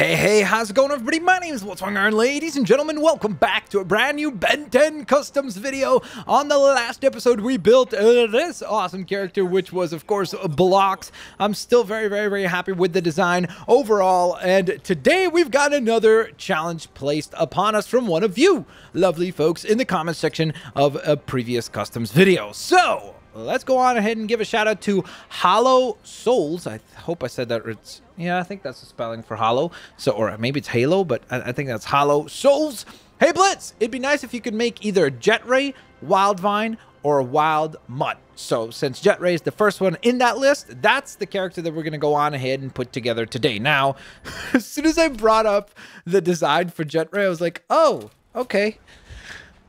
Hey, hey, how's it going everybody? My name is Blitzwinger, ladies and gentlemen. Welcome back to a brand new Ben 10 Customs video. On the last episode, we built uh, this awesome character, which was, of course, Bloxx. I'm still very, very, very happy with the design overall. And today, we've got another challenge placed upon us from one of you, lovely folks, in the comment section of a previous Customs video. So, let's go on ahead and give a shout out to Hollow Souls. I hope I said that it's yeah, I think that's the spelling for Hollow. So or maybe it's Halo, but I, I think that's Hollow Souls. Hey Blitz, it'd be nice if you could make either a Jet Ray, Wild Vine, or Wild Mutt. So since Jet Ray is the first one in that list, that's the character that we're going to go on ahead and put together today. Now, as soon as I brought up the design for Jet Ray, I was like, oh, okay.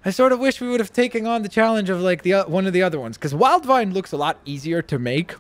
I sort of wish we would have taken on the challenge of like the uh, one of the other ones because Wild Vine looks a lot easier to make.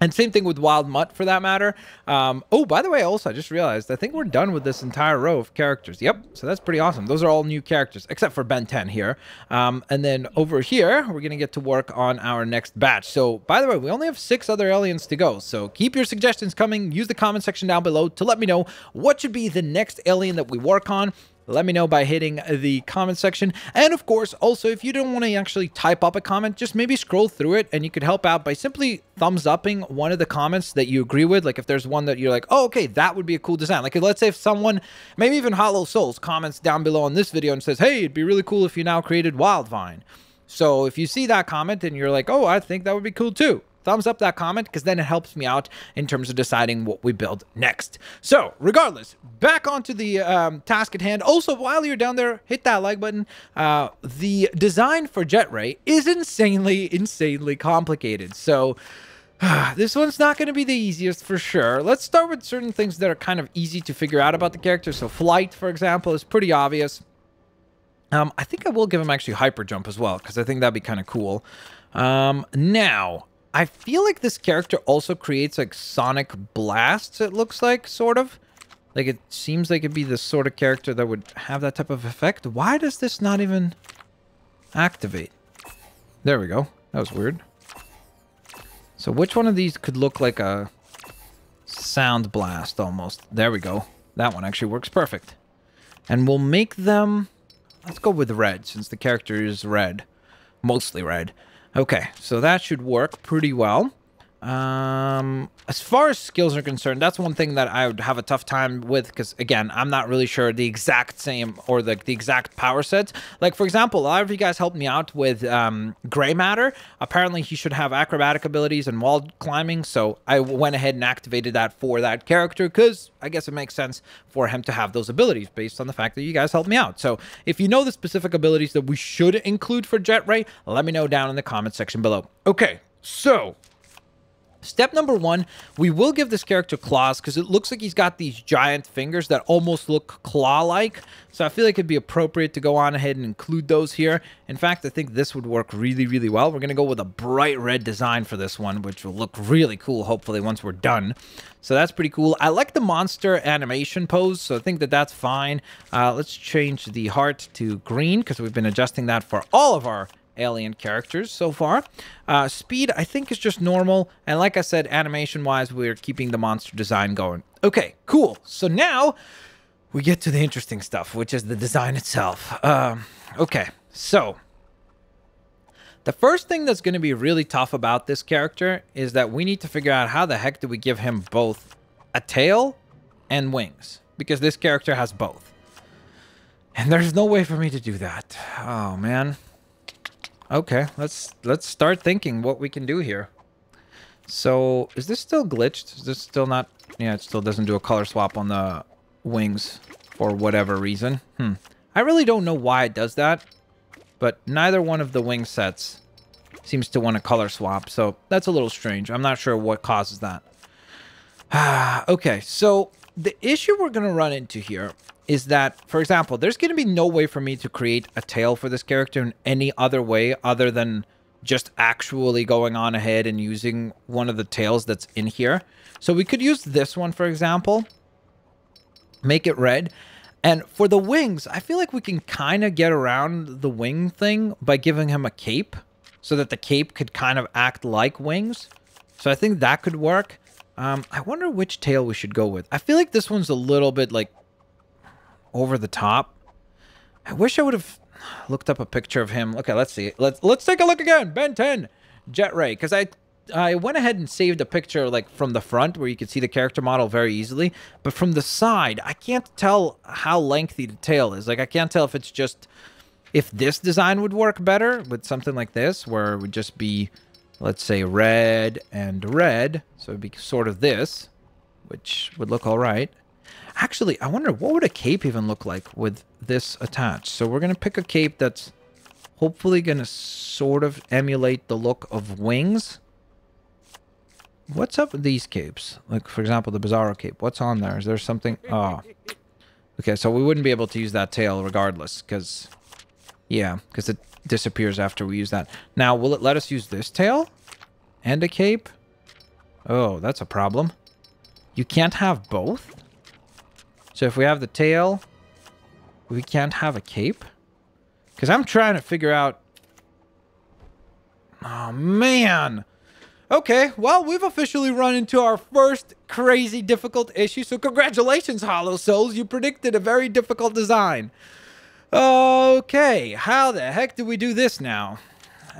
And same thing with Wild Mutt for that matter. Um, oh, by the way, also, I just realized, I think we're done with this entire row of characters. Yep, so that's pretty awesome. Those are all new characters, except for Ben 10 here. Um, and then over here, we're going to get to work on our next batch. So, by the way, we only have six other aliens to go. So keep your suggestions coming. Use the comment section down below to let me know what should be the next alien that we work on let me know by hitting the comment section. And of course, also, if you don't want to actually type up a comment, just maybe scroll through it and you could help out by simply thumbs upping one of the comments that you agree with. Like if there's one that you're like, oh, okay, that would be a cool design. Like let's say if someone, maybe even Hollow Souls comments down below on this video and says, hey, it'd be really cool if you now created Wildvine. So if you see that comment and you're like, oh, I think that would be cool too thumbs up that comment because then it helps me out in terms of deciding what we build next. So regardless, back onto the um, task at hand. Also, while you're down there, hit that like button. Uh, the design for JetRay is insanely, insanely complicated. So this one's not going to be the easiest for sure. Let's start with certain things that are kind of easy to figure out about the character. So flight, for example, is pretty obvious. Um, I think I will give him actually hyper jump as well, because I think that'd be kind of cool. Um, now, I feel like this character also creates like sonic blasts, it looks like, sort of. Like it seems like it'd be the sort of character that would have that type of effect. Why does this not even activate? There we go. That was weird. So which one of these could look like a sound blast almost? There we go. That one actually works perfect. And we'll make them... Let's go with red since the character is red. Mostly red. Okay, so that should work pretty well. Um, as far as skills are concerned, that's one thing that I would have a tough time with because, again, I'm not really sure the exact same or the, the exact power sets. Like, for example, a lot of you guys helped me out with um, Gray Matter. Apparently, he should have acrobatic abilities and wall climbing, so I went ahead and activated that for that character because I guess it makes sense for him to have those abilities based on the fact that you guys helped me out. So, if you know the specific abilities that we should include for Jet Ray, let me know down in the comment section below. Okay, so Step number one, we will give this character claws because it looks like he's got these giant fingers that almost look claw-like. So I feel like it'd be appropriate to go on ahead and include those here. In fact, I think this would work really, really well. We're going to go with a bright red design for this one, which will look really cool, hopefully, once we're done. So that's pretty cool. I like the monster animation pose, so I think that that's fine. Uh, let's change the heart to green because we've been adjusting that for all of our alien characters so far. Uh, speed, I think, is just normal. And like I said, animation-wise, we're keeping the monster design going. Okay, cool. So now we get to the interesting stuff, which is the design itself. Um, okay, so the first thing that's going to be really tough about this character is that we need to figure out how the heck do we give him both a tail and wings, because this character has both. And there's no way for me to do that. Oh, man. Okay, let's let's start thinking what we can do here. So, is this still glitched? Is this still not... Yeah, it still doesn't do a color swap on the wings for whatever reason. Hmm. I really don't know why it does that, but neither one of the wing sets seems to want a color swap, so that's a little strange. I'm not sure what causes that. okay, so the issue we're going to run into here is that, for example, there's going to be no way for me to create a tail for this character in any other way other than just actually going on ahead and using one of the tails that's in here. So we could use this one, for example, make it red. And for the wings, I feel like we can kind of get around the wing thing by giving him a cape so that the cape could kind of act like wings. So I think that could work. Um, I wonder which tail we should go with. I feel like this one's a little bit like over the top. I wish I would have looked up a picture of him. Okay, let's see. Let's let's take a look again. Ben 10 Jet Ray, because I I went ahead and saved a picture like from the front where you could see the character model very easily, but from the side, I can't tell how lengthy the tail is. Like I can't tell if it's just if this design would work better with something like this where it would just be let's say red and red. So it'd be sort of this, which would look all right. Actually, I wonder what would a cape even look like with this attached. So we're going to pick a cape that's hopefully going to sort of emulate the look of wings. What's up with these capes? Like, for example, the Bizarro cape. What's on there? Is there something? Oh. Okay, so we wouldn't be able to use that tail regardless, because... Yeah, because it disappears after we use that. Now, will it let us use this tail? And a cape? Oh, that's a problem. You can't have both? So if we have the tail, we can't have a cape? Because I'm trying to figure out... Oh, man! Okay, well, we've officially run into our first crazy difficult issue, so congratulations, Hollow Souls. You predicted a very difficult design. Okay, how the heck do we do this now?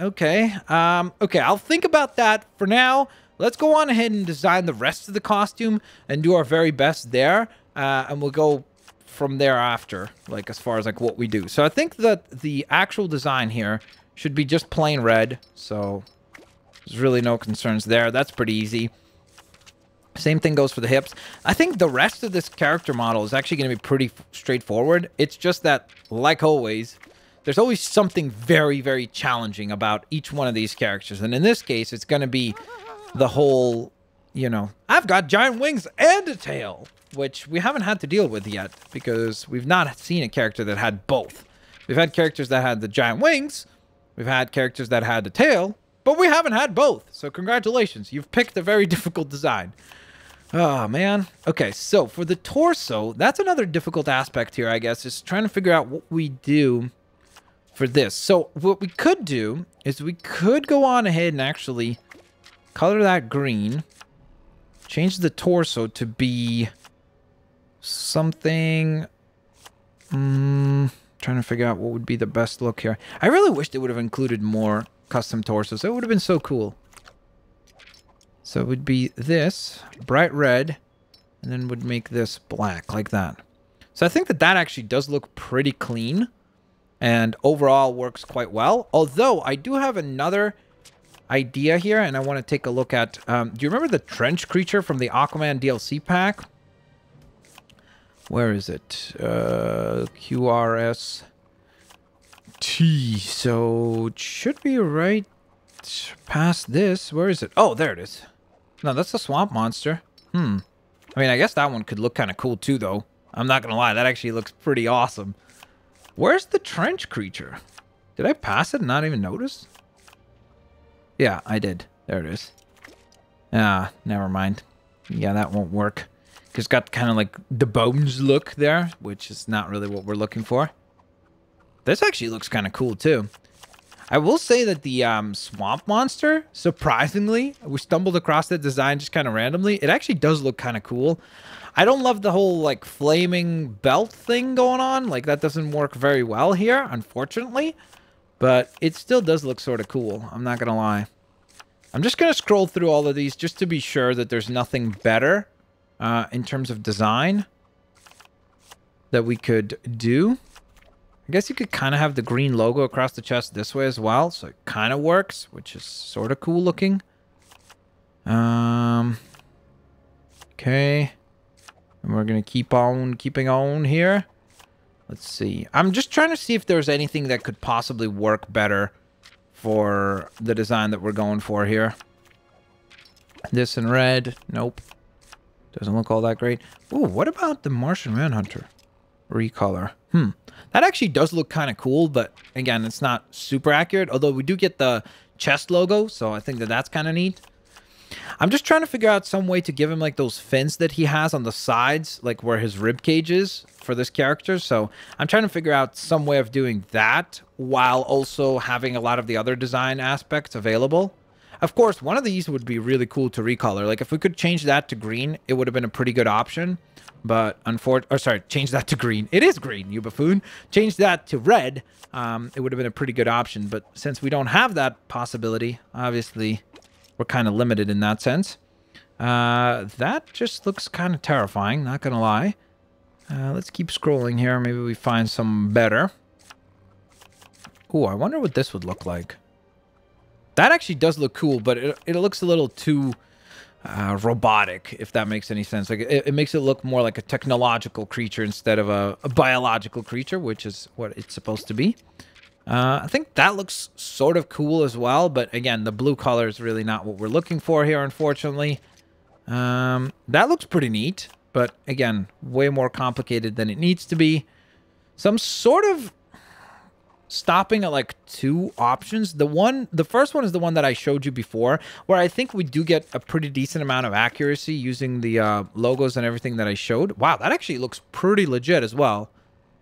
Okay, um, okay, I'll think about that for now. Let's go on ahead and design the rest of the costume and do our very best there. Uh, and we'll go from there after, like as far as like what we do. So I think that the actual design here should be just plain red. So there's really no concerns there. That's pretty easy. Same thing goes for the hips. I think the rest of this character model is actually going to be pretty straightforward. It's just that, like always, there's always something very, very challenging about each one of these characters. And in this case, it's going to be the whole, you know, I've got giant wings and a tail, which we haven't had to deal with yet because we've not seen a character that had both. We've had characters that had the giant wings. We've had characters that had the tail, but we haven't had both. So congratulations. You've picked a very difficult design. Oh, man. Okay, so for the torso, that's another difficult aspect here, I guess, is trying to figure out what we do for this. So what we could do is we could go on ahead and actually color that green, change the torso to be something... Um, trying to figure out what would be the best look here. I really wish they would have included more custom torsos. It would have been so cool. So it would be this, bright red, and then would make this black, like that. So I think that that actually does look pretty clean, and overall works quite well. Although, I do have another idea here, and I want to take a look at... Um, do you remember the trench creature from the Aquaman DLC pack? Where is it? Uh, QRS T. So it should be right past this. Where is it? Oh, there it is. No, that's a swamp monster. Hmm. I mean, I guess that one could look kind of cool too, though. I'm not going to lie. That actually looks pretty awesome. Where's the trench creature? Did I pass it and not even notice? Yeah, I did. There it is. Ah, never mind. Yeah, that won't work. It's got kind of like the bones look there, which is not really what we're looking for. This actually looks kind of cool too. I will say that the um, swamp monster, surprisingly, we stumbled across that design just kind of randomly. It actually does look kind of cool. I don't love the whole like flaming belt thing going on. Like that doesn't work very well here, unfortunately. But it still does look sort of cool. I'm not going to lie. I'm just going to scroll through all of these just to be sure that there's nothing better uh, in terms of design that we could do. I guess you could kind of have the green logo across the chest this way as well, so it kind of works, which is sort of cool looking. Um, okay. And we're going to keep on keeping on here. Let's see. I'm just trying to see if there's anything that could possibly work better for the design that we're going for here. This in red. Nope. Doesn't look all that great. Ooh, what about the Martian Manhunter? Recolor. Hmm. That actually does look kind of cool, but again, it's not super accurate. Although we do get the chest logo, so I think that that's kind of neat. I'm just trying to figure out some way to give him like those fins that he has on the sides, like where his rib cage is for this character. So I'm trying to figure out some way of doing that while also having a lot of the other design aspects available. Of course, one of these would be really cool to recolor. Like if we could change that to green, it would have been a pretty good option. But unfortunately, or sorry, change that to green. It is green, you buffoon. Change that to red. Um, it would have been a pretty good option. But since we don't have that possibility, obviously, we're kind of limited in that sense. Uh, that just looks kind of terrifying, not gonna lie. Uh, let's keep scrolling here. Maybe we find some better. Oh, I wonder what this would look like. That actually does look cool, but it, it looks a little too uh, robotic, if that makes any sense. Like it, it, makes it look more like a technological creature instead of a, a biological creature, which is what it's supposed to be. Uh, I think that looks sort of cool as well, but again, the blue color is really not what we're looking for here, unfortunately. Um, that looks pretty neat, but again, way more complicated than it needs to be. Some sort of stopping at like two options. The one, the first one is the one that I showed you before, where I think we do get a pretty decent amount of accuracy using the uh, logos and everything that I showed. Wow, that actually looks pretty legit as well.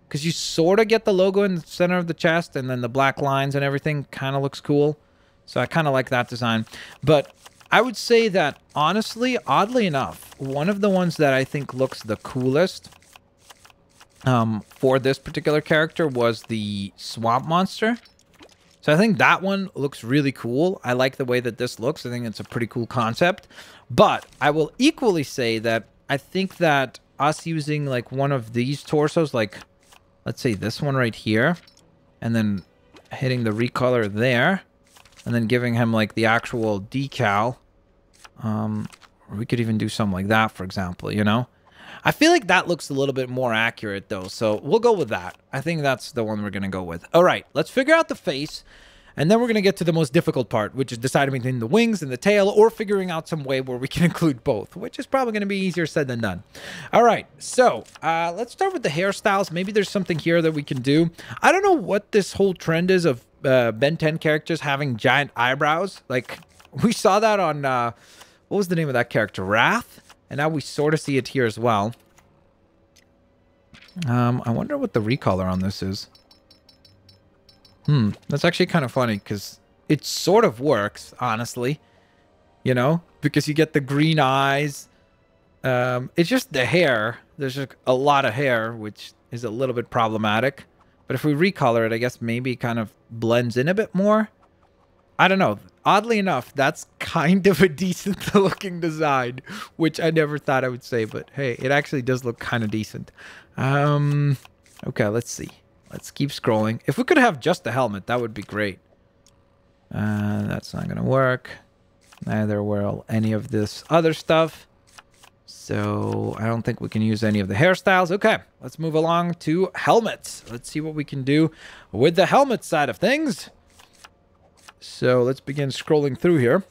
Because you sort of get the logo in the center of the chest and then the black lines and everything kind of looks cool. So I kind of like that design. But I would say that, honestly, oddly enough, one of the ones that I think looks the coolest um, for this particular character was the swamp monster. So I think that one looks really cool. I like the way that this looks. I think it's a pretty cool concept. But I will equally say that I think that us using like one of these torsos, like let's say this one right here, and then hitting the recolor there, and then giving him like the actual decal. Um, we could even do something like that, for example, you know? I feel like that looks a little bit more accurate though, so we'll go with that. I think that's the one we're to go with. All right, let's figure out the face, and then we're going to get to the most difficult part, which is deciding between the wings and the tail, or figuring out some way where we can include both, which is probably going to be easier said than done. All right, so uh, let's start with the hairstyles. Maybe there's something here that we can do. I don't know what this whole trend is of uh, Ben 10 characters having giant eyebrows. Like, we saw that on, uh, what was the name of that character? Rath? And now we sort of see it here as well. Um, I wonder what the recolor on this is. Hmm, that's actually kind of funny because it sort of works, honestly. You know, because you get the green eyes. Um, it's just the hair. There's just a lot of hair, which is a little bit problematic. But if we recolor it, I guess maybe it kind of blends in a bit more. I don't know. Oddly enough, that's kind of a decent looking design, which I never thought I would say, but hey, it actually does look kind of decent. Um, okay, let's see. Let's keep scrolling. If we could have just the helmet, that would be great. Uh, that's not going to work. Neither will any of this other stuff. So I don't think we can use any of the hairstyles. Okay, let's move along to helmets. Let's see what we can do with the helmet side of things. So let's begin scrolling through here.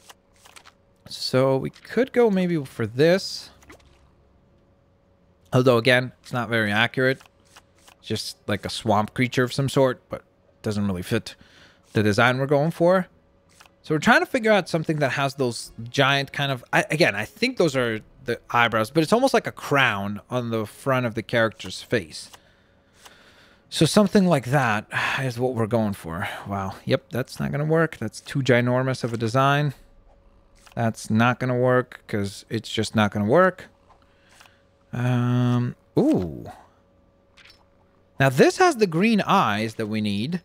So we could go maybe for this. Although, again, it's not very accurate. Just like a swamp creature of some sort, but doesn't really fit the design we're going for. So we're trying to figure out something that has those giant kind of... I, again, I think those are the eyebrows, but it's almost like a crown on the front of the character's face. So something like that is what we're going for. Wow. Yep, that's not going to work. That's too ginormous of a design. That's not going to work because it's just not going to work. Um, ooh. Now this has the green eyes that we need.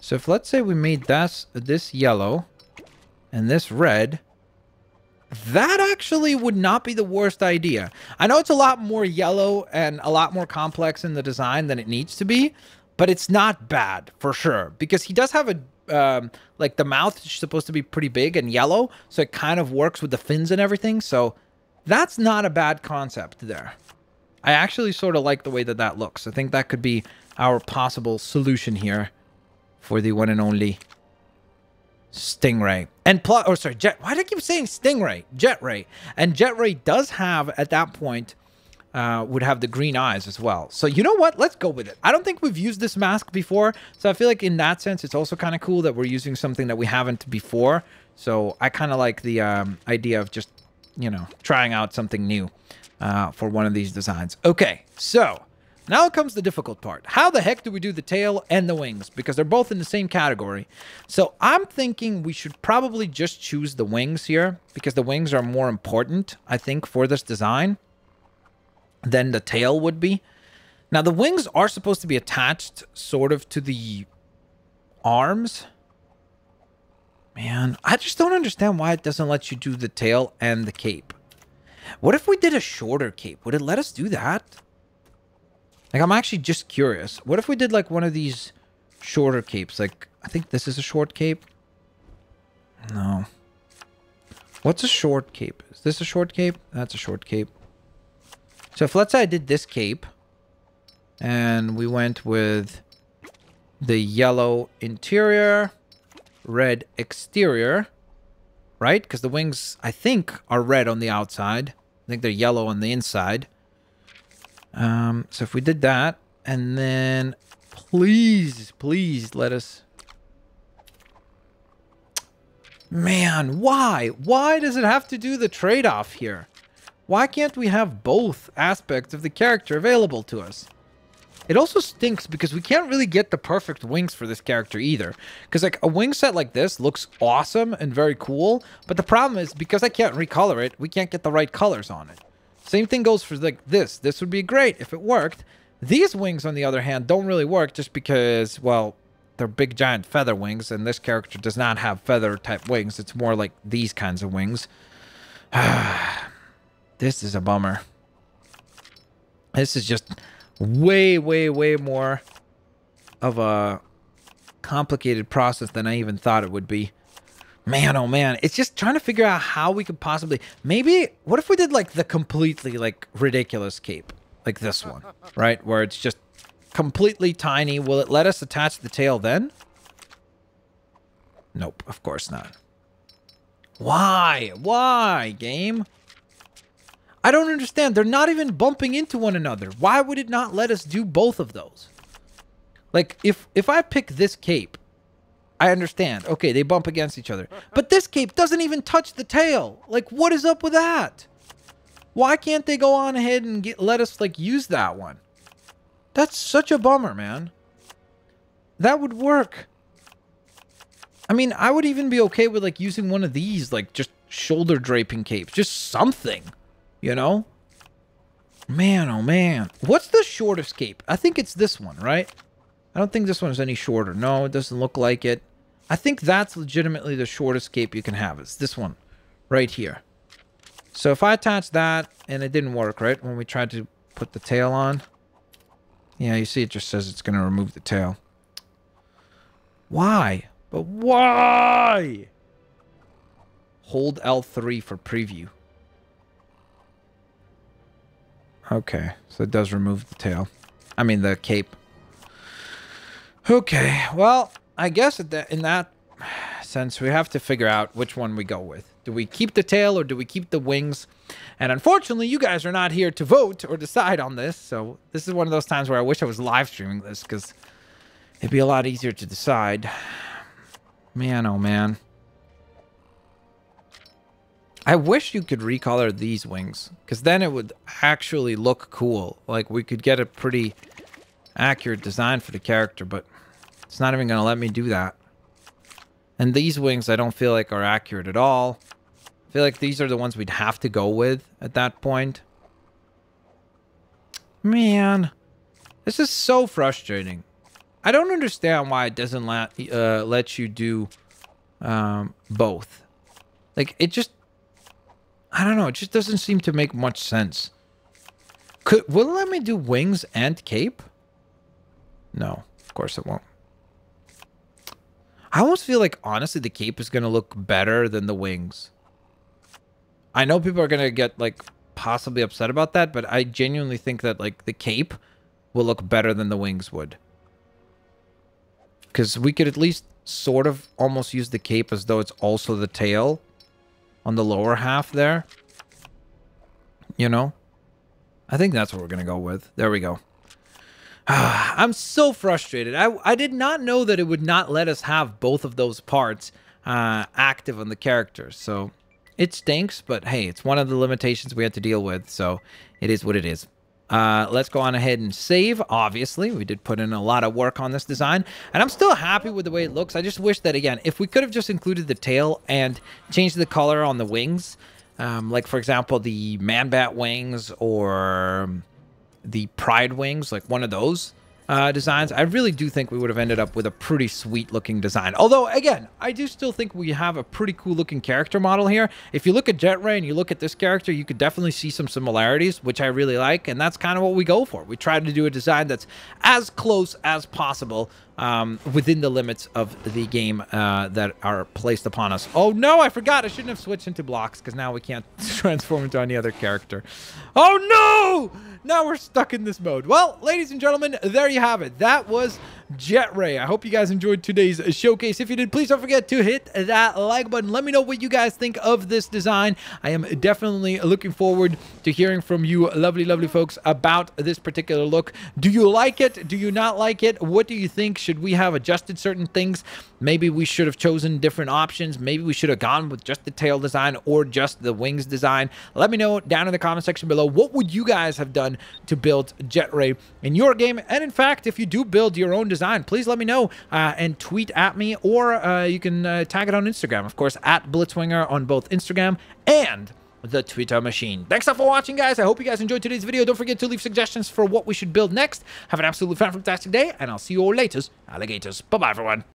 So if let's say we made this, this yellow and this red, that actually would not be the worst idea. I know it's a lot more yellow and a lot more complex in the design than it needs to be, but it's not bad for sure because he does have a um, like the mouth is supposed to be pretty big and yellow, so it kind of works with the fins and everything. So that's not a bad concept there. I actually sort of like the way that that looks. I think that could be our possible solution here for the one and only Stingray. And plus, or sorry, Jet. Why do I keep saying Stingray? Jetray. And Jetray does have at that point uh, would have the green eyes as well. So you know what? Let's go with it. I don't think we've used this mask before, so I feel like in that sense, it's also kind of cool that we're using something that we haven't before. So I kind of like the um, idea of just, you know, trying out something new uh, for one of these designs. Okay, so Now comes the difficult part. How the heck do we do the tail and the wings? Because they're both in the same category. So I'm thinking we should probably just choose the wings here because the wings are more important, I think, for this design than the tail would be. Now, the wings are supposed to be attached sort of to the arms. Man, I just don't understand why it doesn't let you do the tail and the cape. What if we did a shorter cape? Would it let us do that? Like, I'm actually just curious. What if we did, like, one of these shorter capes? Like, I think this is a short cape. No. What's a short cape? Is this a short cape? That's a short cape. So if, let's say I did this cape, and we went with the yellow interior, red exterior, right? Because the wings, I think, are red on the outside. I think they're yellow on the inside. Um, so if we did that, and then please, please let us... Man, why? Why does it have to do the trade-off here? Why can't we have both aspects of the character available to us? It also stinks because we can't really get the perfect wings for this character either. Because like a wing set like this looks awesome and very cool. But the problem is because I can't recolor it, we can't get the right colors on it. Same thing goes for like this. This would be great if it worked. These wings, on the other hand, don't really work just because, well, they're big giant feather wings. And this character does not have feather type wings. It's more like these kinds of wings. this is a bummer. This is just way, way, way more of a complicated process than I even thought it would be. Man, oh man, it's just trying to figure out how we could possibly... Maybe, what if we did like the completely like ridiculous cape? Like this one, right? Where it's just completely tiny. Will it let us attach the tail then? Nope, of course not. Why? Why, game? I don't understand. They're not even bumping into one another. Why would it not let us do both of those? Like, if, if I pick this cape, I understand. Okay, they bump against each other. But this cape doesn't even touch the tail. Like, what is up with that? Why can't they go on ahead and get, let us, like, use that one? That's such a bummer, man. That would work. I mean, I would even be okay with, like, using one of these, like, just shoulder draping capes. Just something. You know? Man, oh man. What's the shortest cape? I think it's this one, right? I don't think this one's any shorter. No, it doesn't look like it. I think that's legitimately the shortest cape you can have. It's this one right here. So if I attach that, and it didn't work, right? When we tried to put the tail on. Yeah, you see it just says it's going to remove the tail. Why? But why? Hold L3 for preview. Okay, so it does remove the tail. I mean, the cape. Okay, well, I guess in that sense, we have to figure out which one we go with. Do we keep the tail or do we keep the wings? And unfortunately, you guys are not here to vote or decide on this. So this is one of those times where I wish I was live streaming this because it'd be a lot easier to decide. Man, oh man. I wish you could recolor these wings, because then it would actually look cool. Like, we could get a pretty accurate design for the character, but it's not even going to let me do that. And these wings I don't feel like are accurate at all. I feel like these are the ones we'd have to go with at that point. Man, this is so frustrating. I don't understand why it doesn't let, uh, let you do um, both. Like, it just I don't know. It just doesn't seem to make much sense. Could will it let me do wings and cape? No, of course it won't. I almost feel like honestly the cape is gonna look better than the wings. I know people are gonna get like possibly upset about that, but I genuinely think that like the cape will look better than the wings would. Because we could at least sort of almost use the cape as though it's also the tail on the lower half there. You know? I think that's what we're going to go with. There we go. I'm so frustrated. I, I did not know that it would not let us have both of those parts uh, active on the character. So it stinks, but hey, it's one of the limitations we had to deal with. So it is what it is. Uh, let's go on ahead and save. Obviously, we did put in a lot of work on this design, and I'm still happy with the way it looks. I just wish that, again, if we could have just included the tail and changed the color on the wings, um, like, for example, the Man-Bat wings or the Pride wings, like one of those, uh, designs, I really do think we would have ended up with a pretty sweet looking design. Although, again, I do still think we have a pretty cool looking character model here. If you look at Jet Ray and you look at this character, you could definitely see some similarities, which I really like, and that's kind of what we go for. We try to do a design that's as close as possible um, within the limits of the game uh, that are placed upon us. Oh no, I forgot. I shouldn't have switched into Bloxx because now we can't transform into any other character. Oh no! Now we're stuck in this mode. Well, ladies and gentlemen, there you have it. That was Jet Ray. I hope you guys enjoyed today's showcase. If you did, please don't forget to hit that like button. Let me know what you guys think of this design. I am definitely looking forward to hearing from you lovely, lovely folks about this particular look. Do you like it? Do you not like it? What do you think? Should we have adjusted certain things? Maybe we should have chosen different options. Maybe we should have gone with just the tail design or just the wings design. Let me know down in the comment section below. What would you guys have done to build Jet Ray in your game? And in fact, if you do build your own design, design, please let me know uh, and tweet at me, or uh, you can uh, tag it on Instagram, of course, at Blitzwinger on both Instagram and the Twitter machine. Thanks for watching, guys. I hope you guys enjoyed today's video. Don't forget to leave suggestions for what we should build next. Have an absolutely fantastic day, and I'll see you all later, alligators. Bye-bye, everyone.